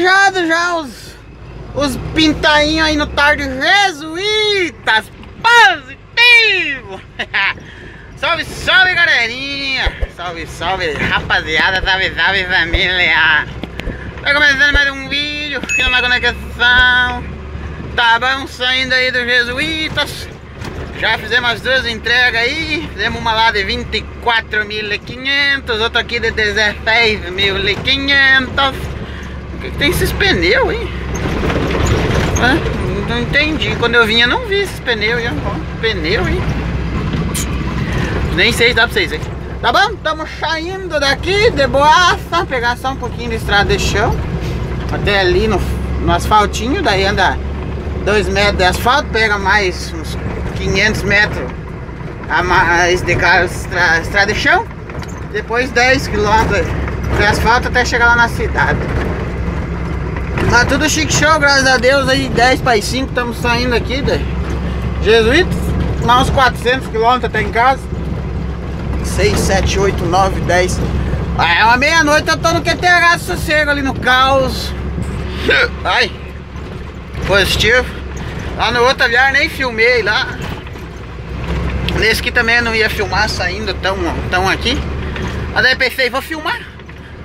já os, os pintainhos aí no tarde jesuítas positivo. salve, salve galerinha. Salve, salve rapaziada, salve, salve família. Tá começando mais um vídeo, filma a conexão. Tá bom, saindo aí dos jesuítas. Já fizemos as duas entregas aí. Fizemos uma lá de 24.500, outra aqui de 16.500. Que, tem esses pneus, hein? Ah, não entendi. Quando eu vinha, não vi esses pneus. Pneu, hein? Nem sei se dá pra vocês aí. Tá bom? Estamos saindo daqui de boaça. Pegar só um pouquinho de estrada de chão. Até ali no, no asfaltinho. Daí anda 2 metros de asfalto. Pega mais uns 500 metros a mais de carro estrada de chão. Depois 10 quilômetros de asfalto até chegar lá na cidade. Tá tudo chique show, graças a Deus. Aí 10 para 5 estamos saindo aqui de Jesuítas. Mais uns 400 quilômetros até em casa. 6, 7, 8, 9, 10. É uma meia-noite, eu tô no QTH sossego ali no caos. Ai, positivo. Lá no outro avião nem filmei lá. Nesse aqui também eu não ia filmar saindo tão, tão aqui. Mas aí pensei, vou filmar.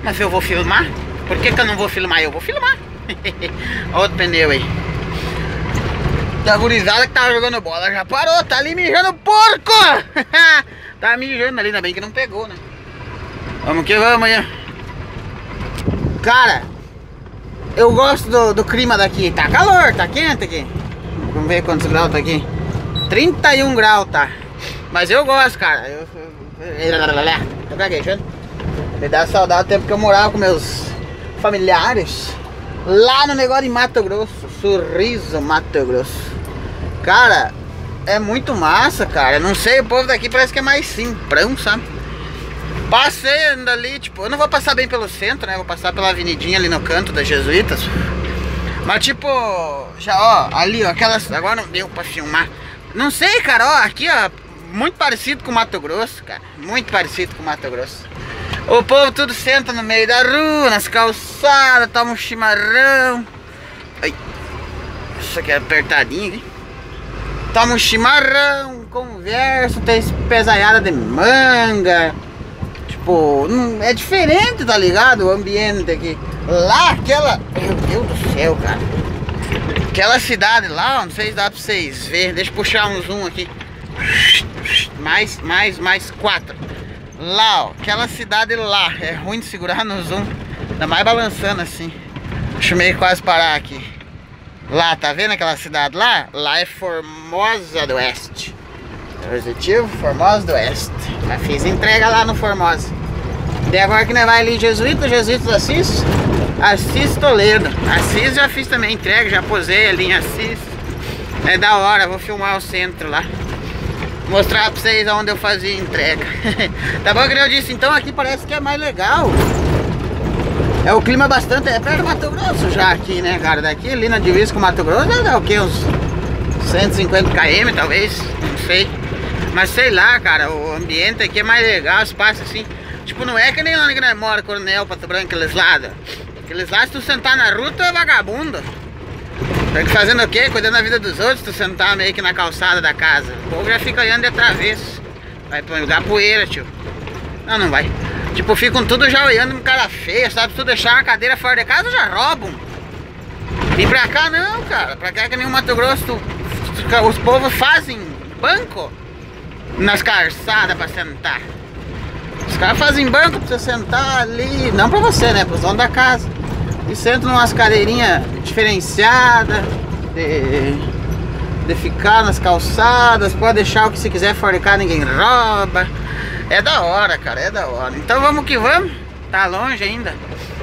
Mas eu vou filmar? Por que, que eu não vou filmar? Eu vou filmar. Outro pneu aí. Da gurizada que tava jogando bola já parou, tá ali mijando porco! tá mijando ali, ainda bem que não pegou, né? Vamos que vamos aí. Cara, eu gosto do, do clima daqui. Tá calor, tá quente aqui. Vamos ver quantos graus tá aqui. 31 graus tá. Mas eu gosto, cara. Eu, eu, gaguejando. Me dá saudade do tempo que eu morava com meus familiares. Lá no negócio de Mato Grosso. Sorriso, Mato Grosso. Cara, é muito massa, cara. Não sei, o povo daqui parece que é mais simprão, sabe? Passei ali, tipo, eu não vou passar bem pelo centro, né? Vou passar pela avenidinha ali no canto das Jesuítas. Mas tipo, já ó, ali ó, aquelas. Agora não deu pra filmar. Não sei, cara, ó, aqui ó, muito parecido com Mato Grosso, cara. Muito parecido com Mato Grosso. O povo tudo senta no meio da rua, nas calçadas, toma um chimarrão. Ai, isso aqui é apertadinho, hein? Toma um chimarrão, conversa, tem pesaiada de manga. Tipo, não, é diferente, tá ligado? O ambiente aqui. Lá, aquela. Meu Deus do céu, cara. Aquela cidade lá, não sei se dá pra vocês verem. Deixa eu puxar um zoom aqui. Mais, mais, mais quatro. Lá, ó. Aquela cidade lá. É ruim de segurar no zoom. Ainda mais balançando assim. Deixa eu meio quase parar aqui. Lá, tá vendo aquela cidade lá? Lá é Formosa do Oeste. Positivo, Formosa do Oeste. Já fiz entrega lá no Formosa. E agora que nós vai ali Jesuíta, Jesuíta Assis, Assis Toledo. Assis já fiz também entrega, já posei ali em Assis. É da hora, vou filmar o centro lá. Mostrar pra vocês onde eu fazia entrega. tá bom, que eu disse, então aqui parece que é mais legal. É o clima bastante, é perto do Mato Grosso já aqui, né, cara? Daqui ali na divisa com o Mato Grosso dá o que? Uns 150 km talvez, não sei. Mas sei lá, cara, o ambiente aqui é mais legal, os passos assim. Tipo, não é que nem lá nós mora, Coronel, Pato Branco, aqueles lados. Aqueles lados, se tu sentar na ruta, é vagabundo. Tá fazendo o quê? Cuidando da vida dos outros, tu sentar meio que na calçada da casa. O povo já fica olhando de travesso. Vai pegar poeira, tio. Não, não vai. Tipo, ficam tudo já olhando com cara feia, sabe? Se tu deixar uma cadeira fora de casa, já roubam. E pra cá não, cara. Pra cá que nem o Mato Grosso, tu, os povos fazem banco nas calçadas pra sentar. Os caras fazem banco pra você sentar ali, não pra você, né? Pros donos da casa. E sentam umas cadeirinhas diferenciadas, de, de ficar nas calçadas, pode deixar o que você quiser casa, ninguém rouba. É da hora, cara, é da hora. Então vamos que vamos. Tá longe ainda.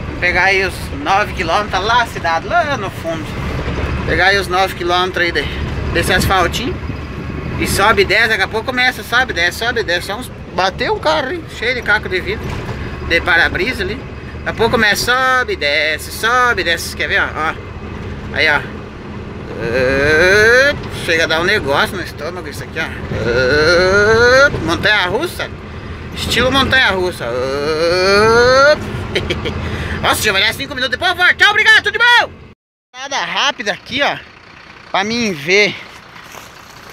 Vou pegar aí os 9 km tá lá a cidade, lá no fundo. Pegar aí os 9 km aí de, desse asfaltinho. E sobe e desce, daqui a pouco começa, sobe, desce, sobe, desce. Só uns, bateu um carro aí, cheio de caco de vidro. De para-brisa ali. Daqui a pouco começa, sobe, desce, sobe, desce. Quer ver, ó? ó. Aí, ó. Chega a dar um negócio no estômago isso aqui, ó. Montanha russa. Estilo montanha russa. Nossa, já vai dar 5 minutos depois. Tchau, obrigado, tudo de bom. Nada rápida aqui, ó. Pra mim ver.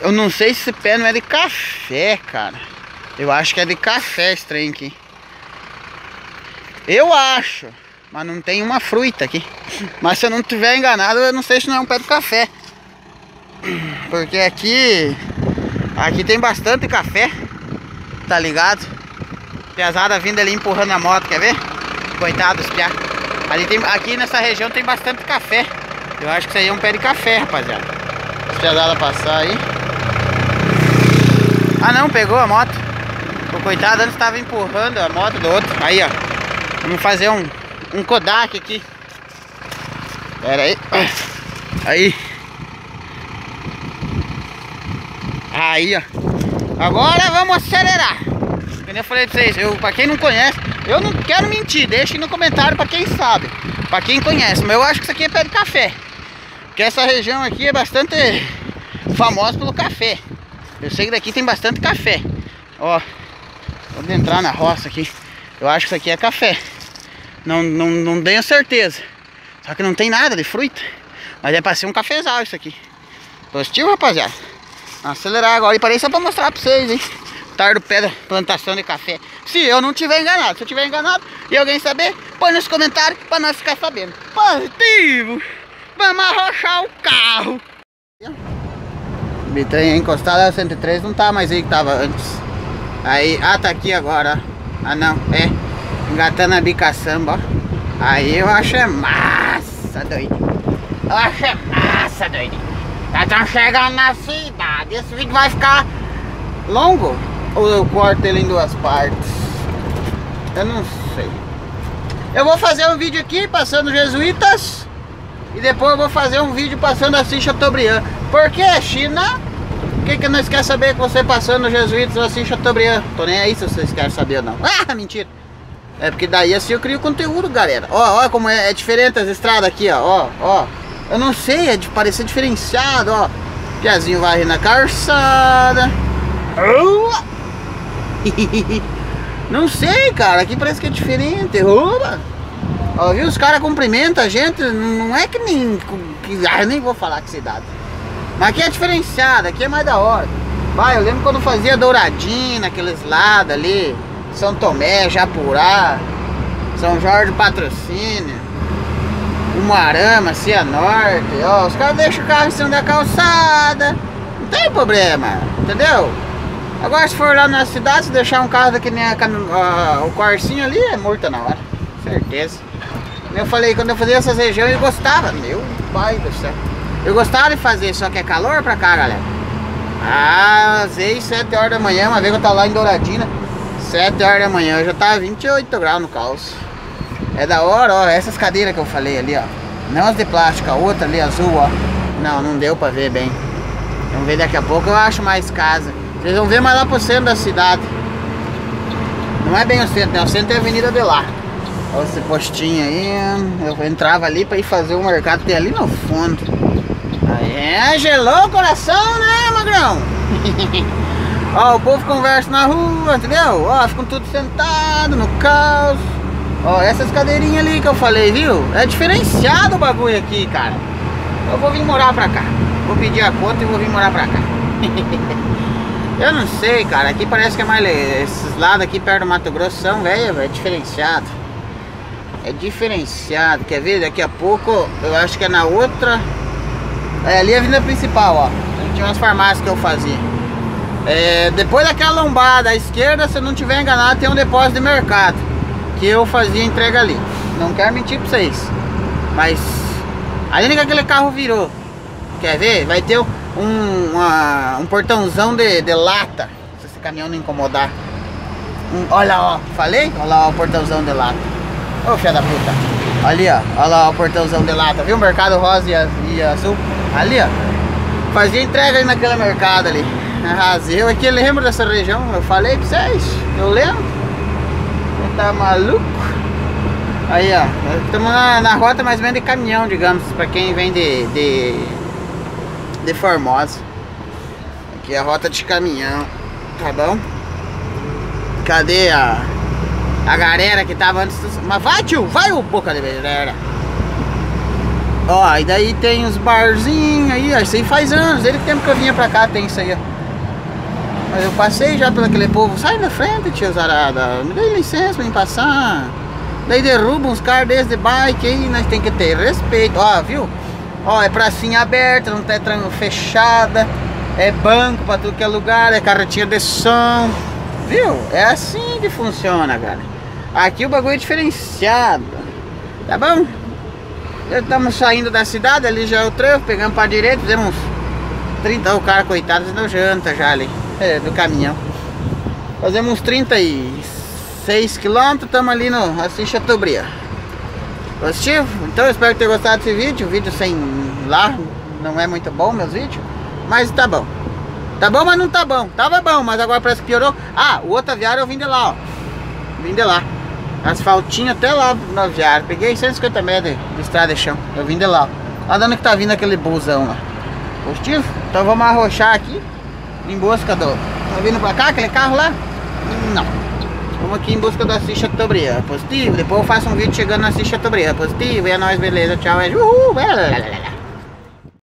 Eu não sei se esse pé não é de café, cara. Eu acho que é de café esse trem aqui. Eu acho. Mas não tem uma fruta aqui. Mas se eu não tiver enganado, eu não sei se não é um pé de café. Porque aqui... Aqui tem bastante café. Tá ligado? Pesada vindo ali empurrando a moto, quer ver? Coitados, piá. Ali tem, aqui nessa região tem bastante café. Eu acho que isso aí é um pé de café, rapaziada. Se pesada passar aí. Ah não, pegou a moto. O coitado antes estava empurrando a moto do outro. Aí, ó. Vamos fazer um, um Kodak aqui. Pera aí. Aí. Aí, ó. Agora vamos acelerar. Como eu falei pra vocês, eu, pra quem não conhece, eu não quero mentir, deixe no comentário pra quem sabe. Pra quem conhece, mas eu acho que isso aqui é pé de café. Porque essa região aqui é bastante famosa pelo café. Eu sei que daqui tem bastante café. Ó, vou entrar na roça aqui. Eu acho que isso aqui é café. Não, não, não tenho certeza. Só que não tem nada de fruta. Mas é pra ser um cafezal isso aqui. Positivo, rapaziada. Acelerar agora. E parei só pra mostrar pra vocês, hein. Tardo pé da plantação de café. Se eu não tiver enganado. Se eu tiver enganado e alguém saber, põe nos comentários pra nós ficar sabendo. Positivo. Vamos arrochar o carro. Bitrem encostado a 103 não tá mais aí que tava antes. Aí, ah, tá aqui agora. Ah, não, é. Engatando a bicaçamba, ó. Aí eu acho é massa, doido. Eu acho é massa, doido. Já estão chegando na cidade. Esse vídeo vai ficar longo. Ou eu corto ele em duas partes? Eu não sei. Eu vou fazer um vídeo aqui passando jesuítas. E depois eu vou fazer um vídeo passando assim Chateaubriand. Por que, China? O que, que nós quer saber com você passando jesuítas assim Chateaubriand? Tô nem aí se vocês querem saber ou não. Ah, mentira. É porque daí assim eu crio conteúdo, galera. Ó, ó como é, é diferente as estradas aqui, ó. Ó, ó. Eu não sei, é de parecer diferenciado, ó. Piazinho vai na calçada. Não sei, cara. Aqui parece que é diferente. Oba. Ó, viu? Os caras cumprimentam a gente. Não é que nem. Que, ah, nem vou falar que cidade. Mas aqui é diferenciado, aqui é mais da hora. Vai, eu lembro quando fazia douradinha, aqueles lados ali. São Tomé, Japurá, São Jorge Patrocínio, Umuarama, Cianorte. Ó, os caras deixam o carro em cima da calçada. Não tem problema, entendeu? Agora se for lá na cidade, se deixar um carro daqui nem a, o corcinho ali, é multa na hora. Certeza. Eu falei, quando eu fazia essas regiões, eu gostava. Meu pai do céu. Eu gostava de fazer, só que é calor pra cá, galera. Ah, às vezes 7 horas da manhã, uma vez eu tava lá em Douradina, 7 horas da manhã, já tava 28 graus no caos. É da hora, ó, essas cadeiras que eu falei ali, ó. Não as de plástico, a outra ali azul, ó. Não, não deu pra ver bem. Vamos ver daqui a pouco, eu acho mais casa. Vocês vão ver mais lá pro centro da cidade. Não é bem o centro, né? O centro é a Avenida de lá. Olha esse postinho aí. Eu entrava ali pra ir fazer o mercado, tem ali no fundo. Aí, é, gelou o coração, né, magrão? Ó, o povo conversa na rua, entendeu? Ó, ficam tudo sentado no caos. Ó, essas cadeirinhas ali que eu falei, viu? É diferenciado o bagulho aqui, cara. Eu vou vir morar pra cá. Vou pedir a conta e vou vir morar pra cá. eu não sei, cara. Aqui parece que é mais... Esses lados aqui perto do Mato Grosso são, velho, é diferenciado. É diferenciado. Quer ver? Daqui a pouco, eu acho que é na outra... É ali a avenida principal, ó. Tinha umas farmácias que eu fazia. É, depois daquela lombada à esquerda, se eu não tiver enganado, tem um depósito de mercado. Que eu fazia entrega ali. Não quero mentir pra vocês. Mas ali que aquele carro virou. Quer ver? Vai ter um, uma, um portãozão de, de lata. Se esse caminhão não incomodar. Um, olha ó, falei? Olha lá ó, o portãozão de lata. Ô filha da puta. Ali ó, olha lá ó, o portãozão de lata. Viu o mercado rosa e, e azul? Ali ó. Fazia entrega aí naquele mercado ali. Arrasei. Eu aqui lembro dessa região. Eu falei pra vocês. Eu lembro. Tá maluco? Aí ó. Estamos na, na, rota mais ou menos de caminhão, digamos. Pra quem vem de, de, de Formosa. Aqui é a rota de caminhão. Tá bom? Cadê a, a galera que tava antes? Mas vai tio, vai o boca de galera. Ó, e daí tem os barzinhos aí, isso aí faz anos, desde o tempo que eu vinha pra cá tem isso aí, ó. Eu passei já pelo aquele povo, sai da frente, tio Zarada, me dê licença pra me passar. Daí derrubam uns caras desde de bike aí, nós tem que ter respeito, ó, viu? Ó, é pracinha aberta, não tá fechada, é banco pra tudo que é lugar, é carretinha de som, viu? É assim que funciona, cara. Aqui o bagulho é diferenciado, tá bom? Estamos saindo da cidade, ali já é o trevo, pegamos pra direita, fizemos uns 30, o cara coitado fazendo janta já ali, é, do caminhão. Fazemos uns 36 quilômetros, estamos ali no Assis Chateaubriand. Positivo? Então eu espero ter gostado desse vídeo, vídeo sem lá, não é muito bom meus vídeos, mas tá bom. Tá bom, mas não tá bom. Tava bom, mas agora parece que piorou. Ah, o outro aviário eu vim de lá, ó. Vim de lá. Asfaltinho até lá no aviário. Peguei 150 metros de, estrada de chão. Eu vim de lá. Olha de onde que tá vindo aquele busão lá. Positivo? Então vamos arrochar aqui. Em busca do... Tá vindo pra cá aquele carro lá? Não. Vamos aqui em busca da Assis Chateaubriand. Positivo? Depois eu faço um vídeo chegando na Assis Chateaubriand. Positivo? E é nóis, beleza. Tchau. É... Uhul.